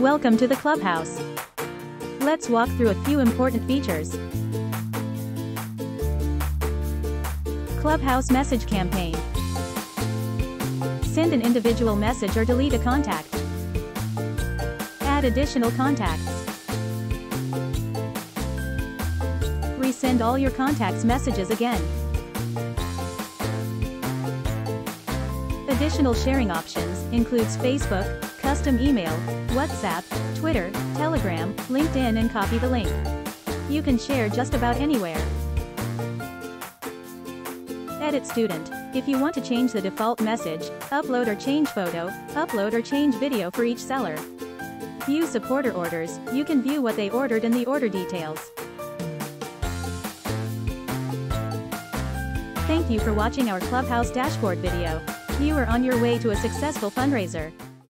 Welcome to the Clubhouse. Let's walk through a few important features. Clubhouse Message Campaign. Send an individual message or delete a contact. Add additional contacts. Resend all your contacts' messages again. Additional sharing options includes Facebook, custom email, WhatsApp, Twitter, Telegram, LinkedIn and copy the link. You can share just about anywhere. Edit student. If you want to change the default message, upload or change photo, upload or change video for each seller. View supporter orders, you can view what they ordered and the order details. Thank you for watching our Clubhouse dashboard video. You are on your way to a successful fundraiser.